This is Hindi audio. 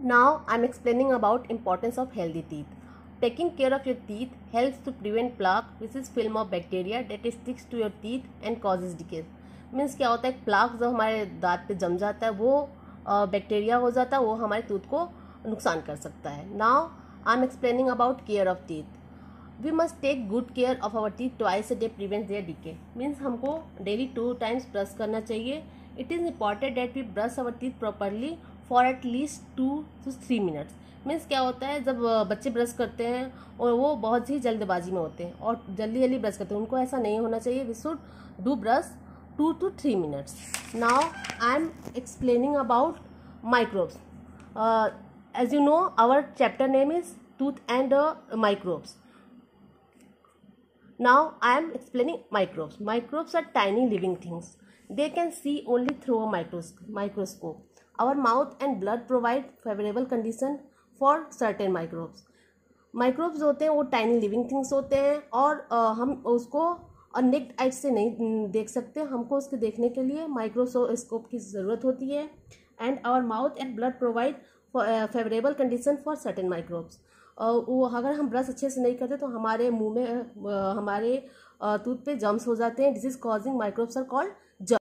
Now I am explaining about importance of healthy teeth. Taking care of your teeth helps to prevent plaque, which is film of bacteria that sticks to your teeth and causes decay. Means क्या होता है प्लाक जो हमारे दांत पे जम जाता है वो बैक्टीरिया हो जाता है वो हमारे टूथ को नुकसान कर सकता है now I am explaining about care of teeth we must take good care of our teeth twice a day prevent their decay means हमको डेली टू टाइम्स ब्रश करना चाहिए it is important that we brush our teeth properly for at least two two three minutes means क्या होता है, जब बच्चे ब्रश करते हैं, और वो बहुत ही जल्दबाजी में होते हैं, और जल्दी जल्दी ब्रश करते हैं, उनको ऐसा नहीं होना चाहिए we should do brush two two three minutes now I am explaining about microbes as you know our chapter name is tooth and microbes I am explaining microbes microbes are tiny living things they can see only through a microscope our mouth and blood provide favorable condition for certain microbes. Microbes होते हैं वो टाइनी लिविंग थिंग्स होते हैं और आ, हम उसको नेक्ट आइट से नहीं देख सकते। हमको उसके देखने के लिए माइक्रोस्कोप की ज़रूरत होती है। And our mouth and blood provide favourable condition for certain microbes वो अगर हम ब्रश अच्छे से नहीं करते तो हमारे मुँह में हमारे टूथ पे जम्स हो जाते हैं। Disease causing microbes are called